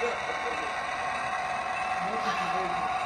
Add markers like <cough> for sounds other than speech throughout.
Thank you.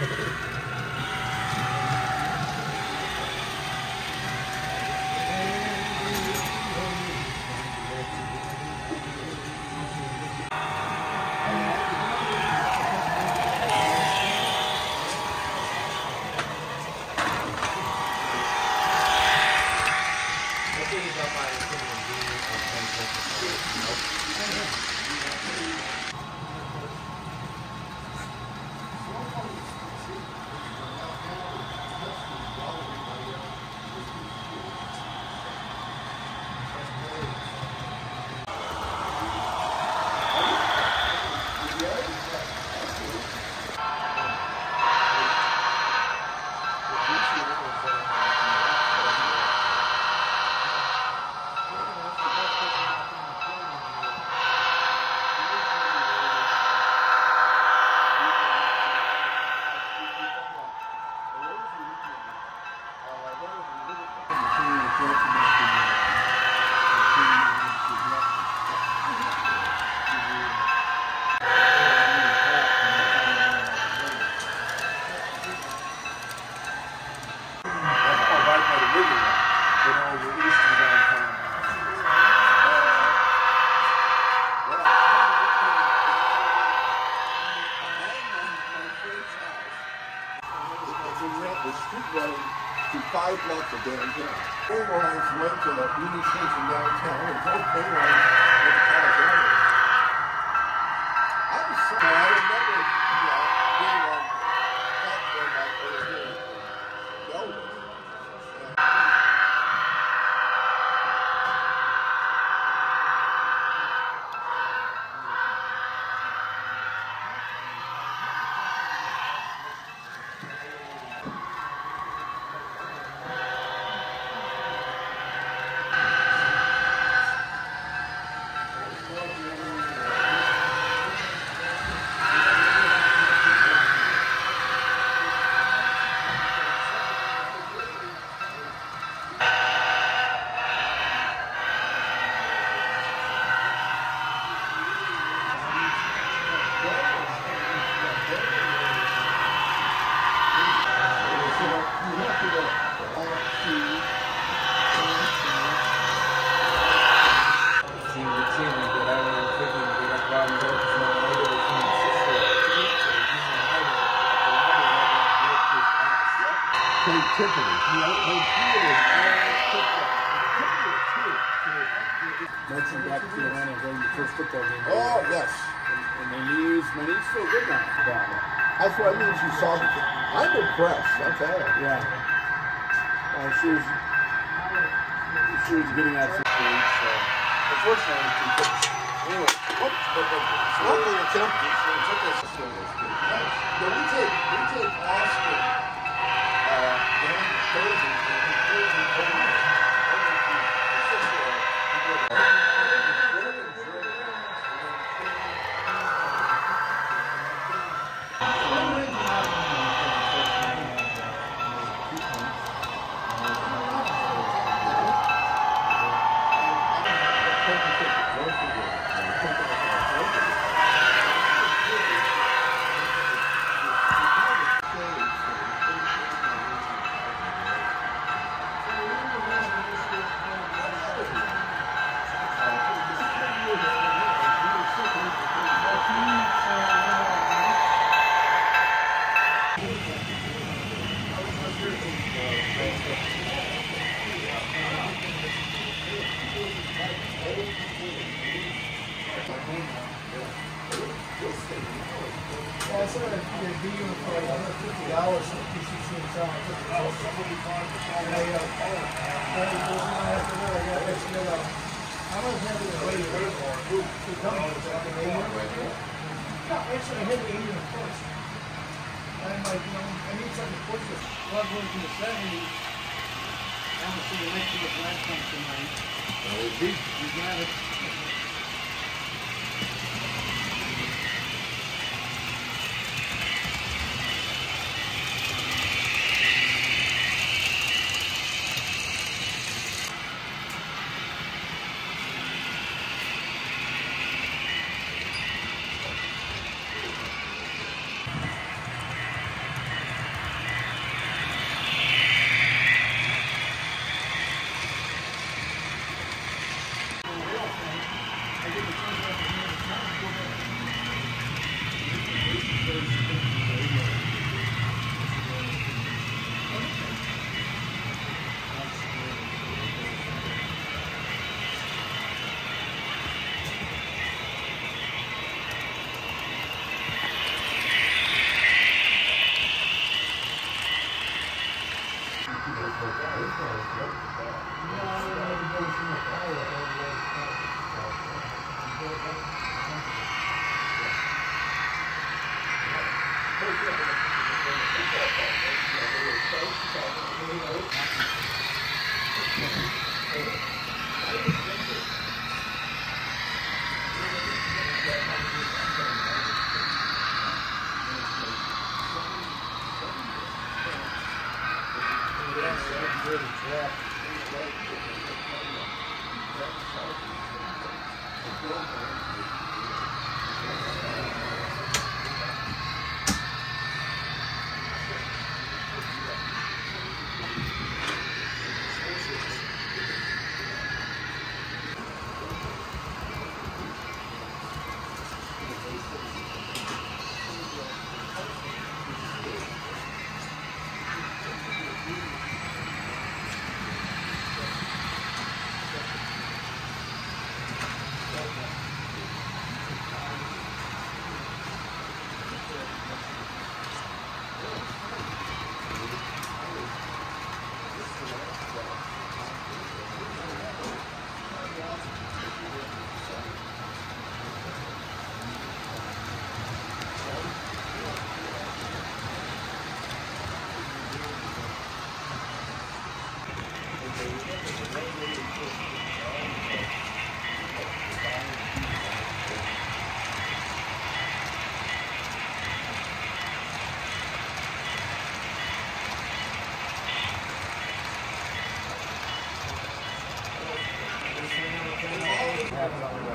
The <laughs> of downtown. Four lines went to the Union Station downtown, and both main lines too. Mentioned back to Atlanta during the first football game. Oh, yes. And, and the knees, my knees feel good now. About. That's what I mean. She saw me. I'm impressed. I'll tell you. Yeah. Uh, she was, she was getting at some things. So, unfortunately, she took, anyway. Whoops, but, but, so, Luckily, it's empty. so it took us. Yeah, we take we take Austin, Dan Thursday, and Thursday overnight. they'd be for like hundred fifty dollars for PCC in town. I took the house. And I, uh, I after that, I got to that. I was having a lady who, who come to the. No, actually, I had the Indian first. I'm like, you know, I need something to push this. Plug one from the seventies. I want to see the next to the last one tonight. You got it. Thank you.